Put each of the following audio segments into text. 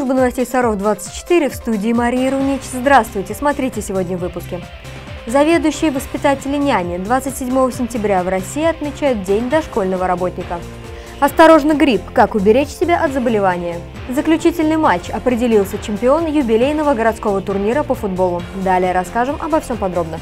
Служба новостей Саров-24 в студии Марии Рунич. Здравствуйте, смотрите сегодня в выпуске. Заведующие воспитатели няни 27 сентября в России отмечают День дошкольного работника. Осторожно, грипп. Как уберечь себя от заболевания? Заключительный матч. Определился чемпион юбилейного городского турнира по футболу. Далее расскажем обо всем подробно.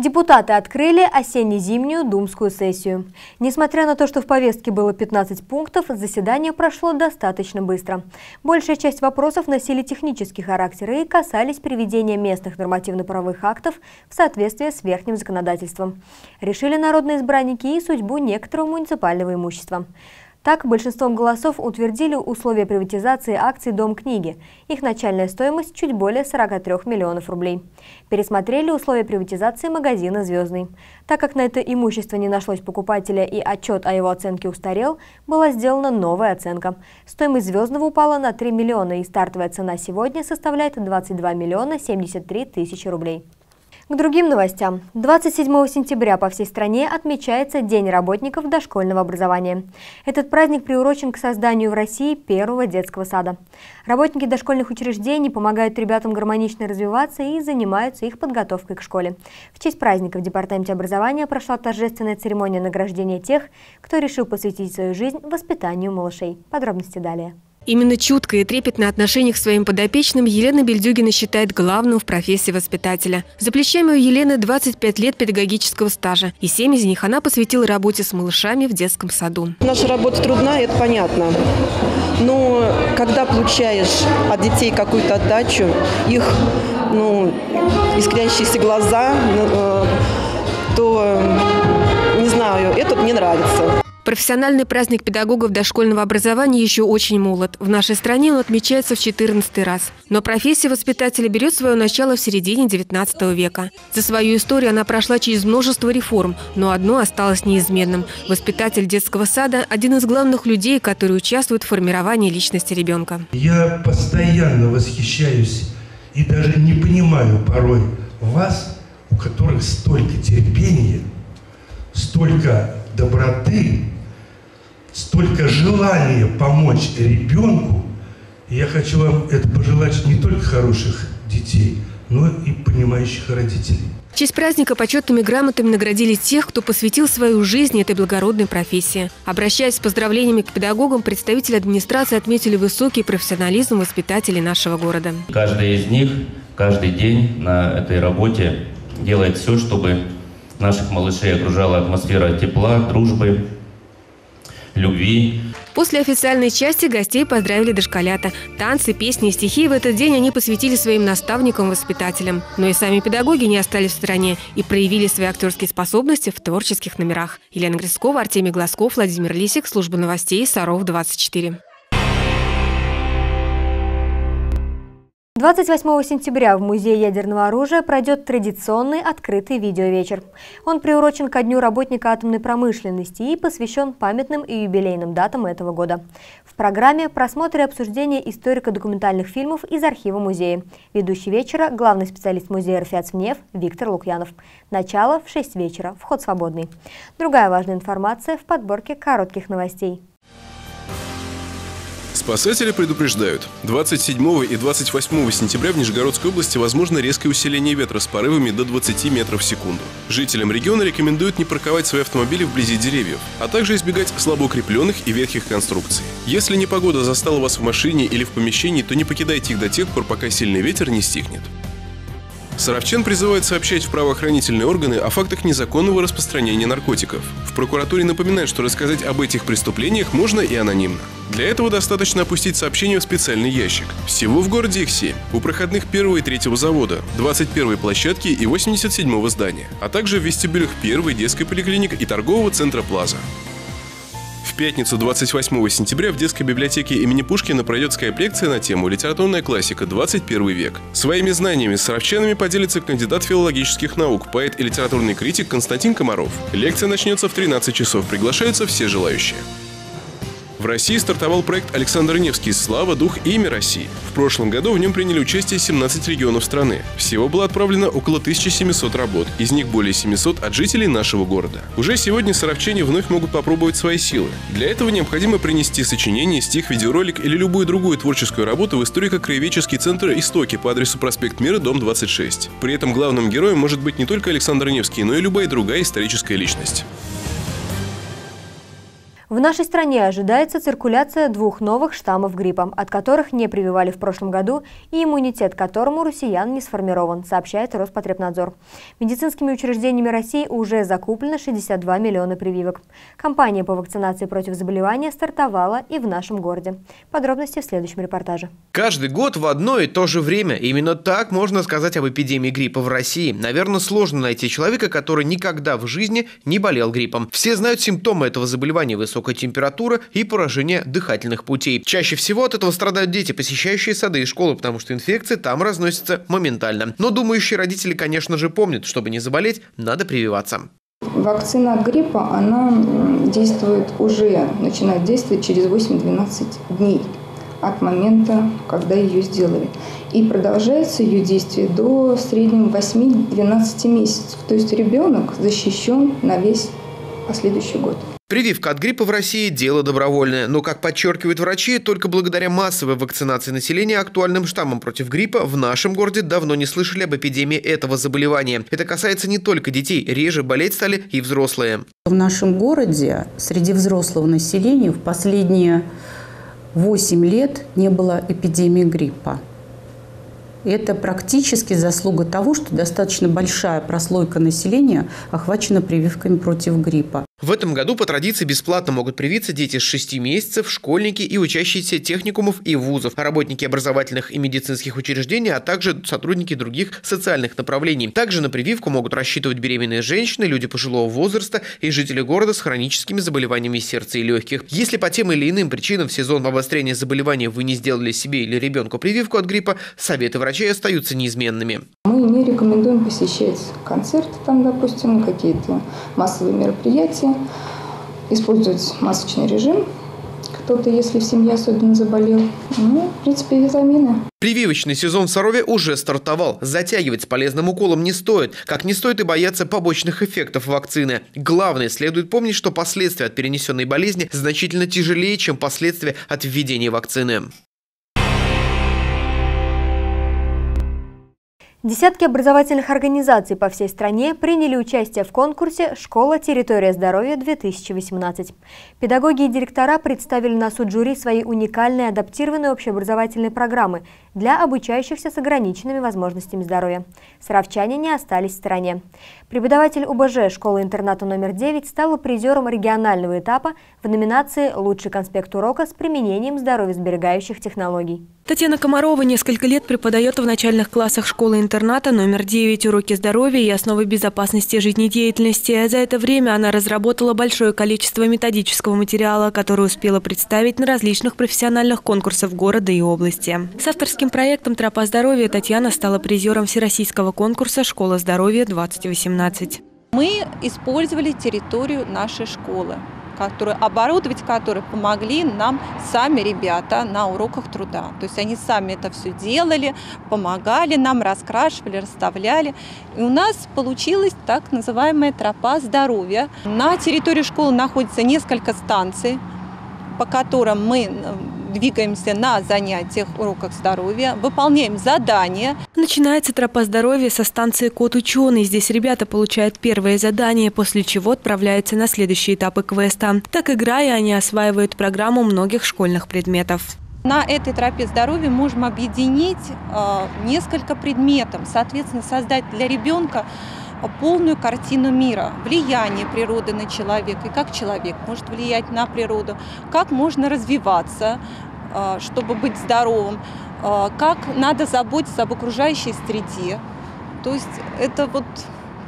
Депутаты открыли осенне-зимнюю думскую сессию. Несмотря на то, что в повестке было 15 пунктов, заседание прошло достаточно быстро. Большая часть вопросов носили технический характер и касались приведения местных нормативно-правовых актов в соответствии с верхним законодательством. Решили народные избранники и судьбу некоторого муниципального имущества. Так, большинством голосов утвердили условия приватизации акций Дом книги. Их начальная стоимость чуть более 43 миллионов рублей. Пересмотрели условия приватизации магазина «Звездный». Так как на это имущество не нашлось покупателя и отчет о его оценке устарел, была сделана новая оценка. Стоимость «Звездного» упала на 3 миллиона и стартовая цена сегодня составляет 22 миллиона 73 тысячи рублей. К другим новостям. 27 сентября по всей стране отмечается День работников дошкольного образования. Этот праздник приурочен к созданию в России первого детского сада. Работники дошкольных учреждений помогают ребятам гармонично развиваться и занимаются их подготовкой к школе. В честь праздника в Департаменте образования прошла торжественная церемония награждения тех, кто решил посвятить свою жизнь воспитанию малышей. Подробности далее. Именно чуткое и трепетное отношение к своим подопечным Елена Бельдюгина считает главным в профессии воспитателя. За плечами у Елены 25 лет педагогического стажа, и 7 из них она посвятила работе с малышами в детском саду. Наша работа трудна, это понятно. Но когда получаешь от детей какую-то отдачу, их ну, искрящиеся глаза, э, то, не знаю, это мне нравится. Профессиональный праздник педагогов дошкольного образования еще очень молод. В нашей стране он отмечается в 14 раз. Но профессия воспитателя берет свое начало в середине 19 века. За свою историю она прошла через множество реформ, но одно осталось неизменным. Воспитатель детского сада – один из главных людей, которые участвуют в формировании личности ребенка. Я постоянно восхищаюсь и даже не понимаю порой вас, у которых столько терпения, столько доброты, столько желания помочь ребенку. И я хочу вам это пожелать не только хороших детей, но и понимающих родителей. В честь праздника почетными грамотами наградили тех, кто посвятил свою жизнь этой благородной профессии. Обращаясь с поздравлениями к педагогам, представители администрации отметили высокий профессионализм воспитателей нашего города. Каждый из них каждый день на этой работе делает все, чтобы наших малышей окружала атмосфера тепла, дружбы, любви. После официальной части гостей поздравили дошколята. Танцы, песни и стихи в этот день они посвятили своим наставникам-воспитателям. Но и сами педагоги не остались в стороне и проявили свои актерские способности в творческих номерах. Елена Грискова, Артемий Глазков, Владимир Лисик, служба новостей Саров-24. 28 сентября в Музее ядерного оружия пройдет традиционный открытый видеовечер. Он приурочен ко Дню работника атомной промышленности и посвящен памятным и юбилейным датам этого года. В программе просмотр и обсуждение историко-документальных фильмов из архива музея. Ведущий вечера – главный специалист музея РФЯЦМНЕФ Виктор Лукьянов. Начало в 6 вечера. Вход свободный. Другая важная информация в подборке коротких новостей. Спасатели предупреждают, 27 и 28 сентября в Нижегородской области возможно резкое усиление ветра с порывами до 20 метров в секунду. Жителям региона рекомендуют не парковать свои автомобили вблизи деревьев, а также избегать слабо укрепленных и ветхих конструкций. Если непогода застала вас в машине или в помещении, то не покидайте их до тех пор, пока сильный ветер не стихнет. Саровчан призывают сообщать в правоохранительные органы о фактах незаконного распространения наркотиков. В прокуратуре напоминают, что рассказать об этих преступлениях можно и анонимно. Для этого достаточно опустить сообщение в специальный ящик. Всего в городе их 7. У проходных первого и третьего завода, 21 площадки и 87 здания, а также в вестибюлях первой детской поликлиники и торгового центра Плаза пятницу 28 сентября в детской библиотеке имени Пушкина пройдет скайп-лекция на тему «Литературная классика. 21 век». Своими знаниями с саровчанами поделится кандидат филологических наук, поэт и литературный критик Константин Комаров. Лекция начнется в 13 часов. Приглашаются все желающие. В России стартовал проект Александр Невский «Слава, дух имя России». В прошлом году в нем приняли участие 17 регионов страны. Всего было отправлено около 1700 работ, из них более 700 от жителей нашего города. Уже сегодня саровчане вновь могут попробовать свои силы. Для этого необходимо принести сочинение, стих, видеоролик или любую другую творческую работу в историко-краеведческий центр «Истоки» по адресу проспект Мира, дом 26. При этом главным героем может быть не только Александр Невский, но и любая другая историческая личность. В нашей стране ожидается циркуляция двух новых штаммов гриппа, от которых не прививали в прошлом году и иммунитет которому россиян не сформирован, сообщает Роспотребнадзор. Медицинскими учреждениями России уже закуплено 62 миллиона прививок. Компания по вакцинации против заболевания стартовала и в нашем городе. Подробности в следующем репортаже. Каждый год в одно и то же время. Именно так можно сказать об эпидемии гриппа в России. Наверное, сложно найти человека, который никогда в жизни не болел гриппом. Все знают симптомы этого заболевания – высокая высокая температура и поражение дыхательных путей. Чаще всего от этого страдают дети, посещающие сады и школы, потому что инфекции там разносятся моментально. Но думающие родители, конечно же, помнят, чтобы не заболеть, надо прививаться. Вакцина от гриппа, она действует уже, начинает действовать через 8-12 дней от момента, когда ее сделали. И продолжается ее действие до среднем 8-12 месяцев. То есть ребенок защищен на весь последующий год. Прививка от гриппа в России – дело добровольное, но, как подчеркивают врачи, только благодаря массовой вакцинации населения актуальным штаммом против гриппа в нашем городе давно не слышали об эпидемии этого заболевания. Это касается не только детей, реже болеть стали и взрослые. В нашем городе среди взрослого населения в последние 8 лет не было эпидемии гриппа. Это практически заслуга того, что достаточно большая прослойка населения охвачена прививками против гриппа. В этом году по традиции бесплатно могут привиться дети с 6 месяцев, школьники и учащиеся техникумов и вузов, работники образовательных и медицинских учреждений, а также сотрудники других социальных направлений. Также на прививку могут рассчитывать беременные женщины, люди пожилого возраста и жители города с хроническими заболеваниями сердца и легких. Если по тем или иным причинам в сезон обострения заболевания вы не сделали себе или ребенку прививку от гриппа, советы врачей остаются неизменными. Мы не рекомендуем посещать концерты, там, допустим, какие-то массовые мероприятия, использовать масочный режим. Кто-то, если в семье особенно заболел, ну, в принципе, витамины. Прививочный сезон в Сарове уже стартовал. Затягивать с полезным уколом не стоит, как не стоит и бояться побочных эффектов вакцины. Главное, следует помнить, что последствия от перенесенной болезни значительно тяжелее, чем последствия от введения вакцины. Десятки образовательных организаций по всей стране приняли участие в конкурсе «Школа. Территория здоровья-2018». Педагоги и директора представили на суд жюри свои уникальные адаптированные общеобразовательные программы для обучающихся с ограниченными возможностями здоровья. Саровчане не остались в стороне. Преподаватель УБЖ школы-интерната номер 9 стала призером регионального этапа в номинации «Лучший конспект урока с применением здоровьесберегающих технологий». Татьяна Комарова несколько лет преподает в начальных классах школы-интерната номер 9 уроки здоровья и основы безопасности жизнедеятельности. За это время она разработала большое количество методического материала, который успела представить на различных профессиональных конкурсах города и области. С авторским проектом «Тропа здоровья» Татьяна стала призером Всероссийского конкурса «Школа здоровья-2018». Мы использовали территорию нашей школы которые, оборудовать которые помогли нам сами ребята на уроках труда. То есть они сами это все делали, помогали нам, раскрашивали, расставляли. И у нас получилась так называемая тропа здоровья. На территории школы находится несколько станций, по которым мы двигаемся на занятиях, уроках здоровья, выполняем задания. Начинается тропа здоровья со станции «Кот ученый». Здесь ребята получают первое задание, после чего отправляются на следующие этапы квеста. Так играя, они осваивают программу многих школьных предметов. На этой тропе здоровья можем объединить э, несколько предметов, соответственно, создать для ребенка полную картину мира, влияние природы на человека и как человек может влиять на природу, как можно развиваться, а, чтобы быть здоровым, а, как надо заботиться об окружающей среде. То есть это вот,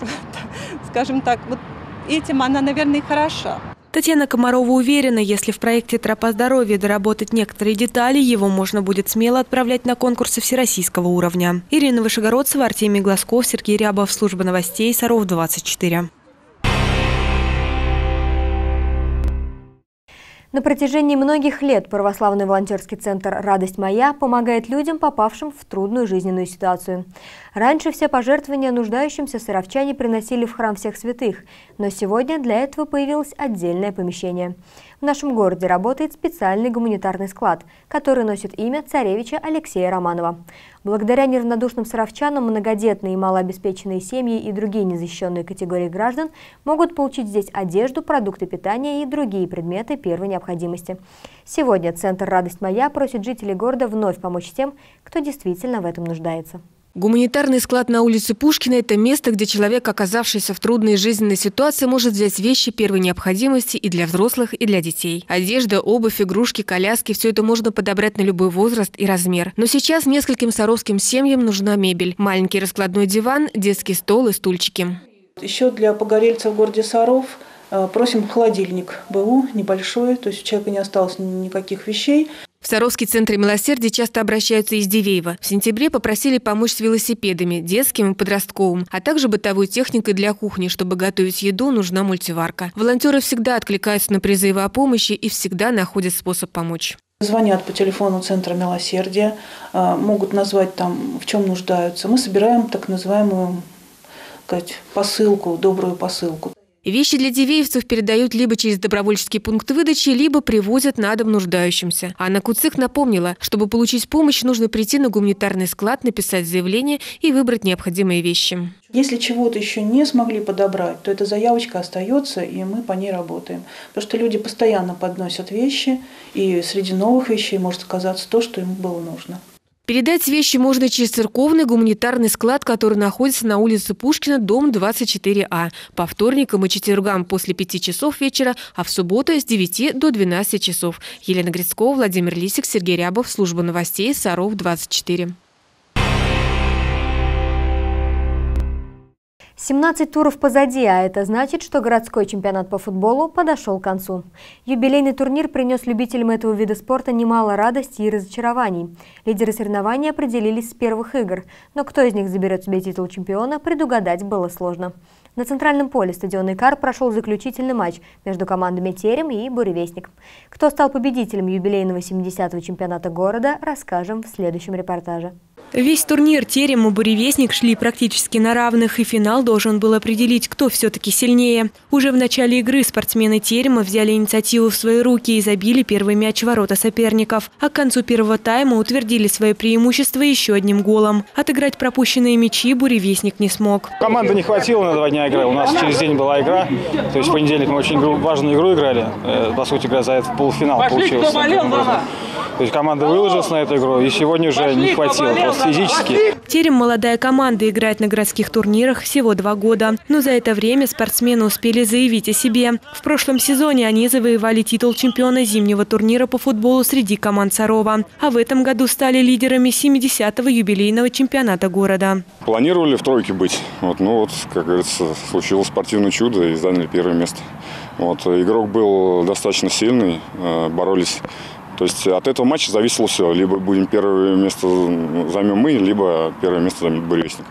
скажем так, вот этим она, наверное, и хороша. Татьяна Комарова уверена, если в проекте «Тропа здоровья» доработать некоторые детали, его можно будет смело отправлять на конкурсы всероссийского уровня. Ирина Вышегородцева, Артемий Глазков, Сергей Рябов, Служба новостей, Саров, 24. На протяжении многих лет православный волонтерский центр «Радость моя» помогает людям, попавшим в трудную жизненную ситуацию. Раньше все пожертвования нуждающимся сыровчане приносили в храм всех святых, но сегодня для этого появилось отдельное помещение. В нашем городе работает специальный гуманитарный склад, который носит имя царевича Алексея Романова. Благодаря неравнодушным саровчанам многодетные и малообеспеченные семьи и другие незащищенные категории граждан могут получить здесь одежду, продукты питания и другие предметы первой необходимости. Сегодня Центр «Радость моя» просит жителей города вновь помочь тем, кто действительно в этом нуждается. Гуманитарный склад на улице Пушкина – это место, где человек, оказавшийся в трудной жизненной ситуации, может взять вещи первой необходимости и для взрослых, и для детей. Одежда, обувь, игрушки, коляски – все это можно подобрать на любой возраст и размер. Но сейчас нескольким саровским семьям нужна мебель. Маленький раскладной диван, детский стол и стульчики. Еще для погорельцев в городе Саров э, просим холодильник БУ небольшой, то есть у человека не осталось никаких вещей. В Саровский центр милосердия часто обращаются из Дивеева. В сентябре попросили помочь с велосипедами, детским и подростковым, а также бытовой техникой для кухни. Чтобы готовить еду, нужна мультиварка. Волонтеры всегда откликаются на призывы о помощи и всегда находят способ помочь. Звонят по телефону Центра милосердия, а, могут назвать там, в чем нуждаются. Мы собираем так называемую сказать, посылку, добрую посылку. Вещи для дивеевцев передают либо через добровольческий пункт выдачи, либо привозят на дом нуждающимся. Анна Куцик напомнила, чтобы получить помощь, нужно прийти на гуманитарный склад, написать заявление и выбрать необходимые вещи. Если чего-то еще не смогли подобрать, то эта заявочка остается, и мы по ней работаем. Потому что люди постоянно подносят вещи, и среди новых вещей может оказаться то, что им было нужно. Передать вещи можно через церковный гуманитарный склад, который находится на улице Пушкина, дом 24А. По вторникам и четвергам после 5 часов вечера, а в субботу с 9 до 12 часов. Елена Грицкова, Владимир Лисик, Сергей Рябов, служба новостей, Саров, 24. 17 туров позади, а это значит, что городской чемпионат по футболу подошел к концу. Юбилейный турнир принес любителям этого вида спорта немало радости и разочарований. Лидеры соревнований определились с первых игр, но кто из них заберет себе титул чемпиона, предугадать было сложно. На центральном поле стадиона Икар прошел заключительный матч между командами Терем и Буревестник. Кто стал победителем юбилейного 70-го чемпионата города, расскажем в следующем репортаже. Весь турнир «Терем» и «Буревестник» шли практически на равных, и финал должен был определить, кто все-таки сильнее. Уже в начале игры спортсмены «Терема» взяли инициативу в свои руки и забили первый мяч в ворота соперников. А к концу первого тайма утвердили свое преимущество еще одним голом. Отыграть пропущенные мячи «Буревестник» не смог. Команды не хватило на два дня игры. У нас через день была игра. То есть в понедельник мы очень важную игру играли. Э, по сути говоря, за этот полуфинал получился. То есть команда выложилась на эту игру, и сегодня уже не хватило просто физически. Терем молодая команда играет на городских турнирах всего два года. Но за это время спортсмены успели заявить о себе. В прошлом сезоне они завоевали титул чемпиона зимнего турнира по футболу среди команд Сарова. А в этом году стали лидерами 70-го юбилейного чемпионата города. Планировали в тройке быть. Вот, ну вот, как говорится, случилось спортивное чудо и заняли первое место. Вот, игрок был достаточно сильный, э, боролись то есть от этого матча зависело все. Либо будем первое место займем мы, либо первое место займет Буревестник.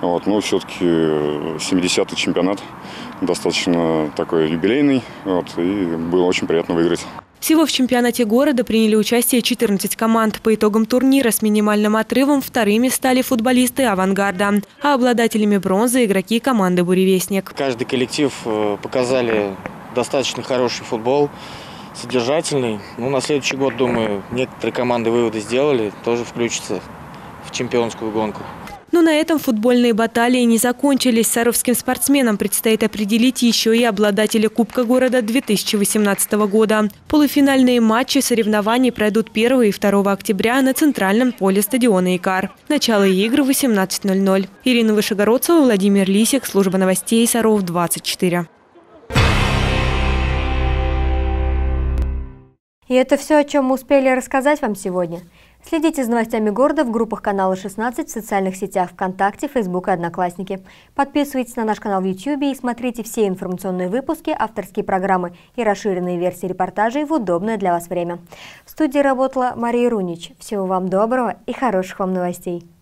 Вот. Но все-таки 70-й чемпионат достаточно такой юбилейный. Вот, и было очень приятно выиграть. Всего в чемпионате города приняли участие 14 команд. По итогам турнира с минимальным отрывом вторыми стали футболисты «Авангарда», а обладателями бронзы – игроки команды «Буревестник». Каждый коллектив э, показали достаточно хороший футбол содержательный. Ну, на следующий год, думаю, некоторые команды выводы сделали, тоже включится в чемпионскую гонку. Но на этом футбольные баталии не закончились. Саровским спортсменам предстоит определить еще и обладателя Кубка города 2018 года. Полуфинальные матчи соревнований пройдут 1 и 2 октября на центральном поле стадиона «Икар». Начало игр 18.00. Ирина Вышегородцева, Владимир Лисик, служба новостей «Саров-24». И это все, о чем мы успели рассказать вам сегодня. Следите за новостями города в группах канала 16 в социальных сетях ВКонтакте, Фейсбук и Одноклассники. Подписывайтесь на наш канал в YouTube и смотрите все информационные выпуски, авторские программы и расширенные версии репортажей в удобное для вас время. В студии работала Мария Рунич. Всего вам доброго и хороших вам новостей.